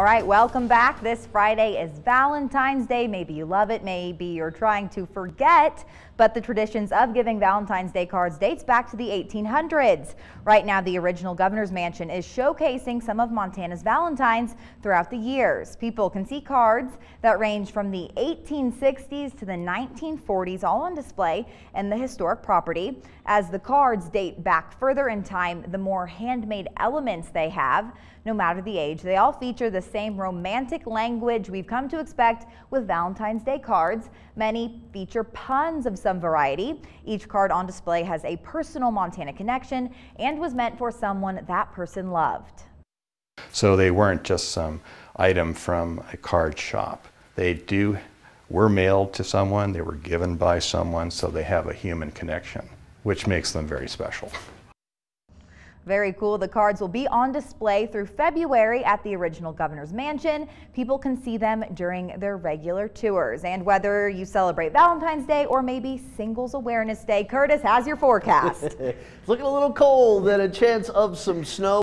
All right, welcome back. This Friday is Valentine's Day. Maybe you love it, maybe you're trying to forget, but the traditions of giving Valentine's Day cards dates back to the 1800s. Right now, the original governor's mansion is showcasing some of Montana's Valentines throughout the years. People can see cards that range from the 1860s to the 1940s, all on display in the historic property. As the cards date back further in time, the more handmade elements they have, no matter the age, they all feature the same romantic language we've come to expect with Valentine's Day cards. Many feature puns of some variety. Each card on display has a personal Montana connection and was meant for someone that person loved. So they weren't just some item from a card shop. They do were mailed to someone, they were given by someone, so they have a human connection, which makes them very special. Very cool. The cards will be on display through February at the original governor's mansion. People can see them during their regular tours. And whether you celebrate Valentine's Day or maybe Singles Awareness Day, Curtis has your forecast. it's looking a little cold and a chance of some snow.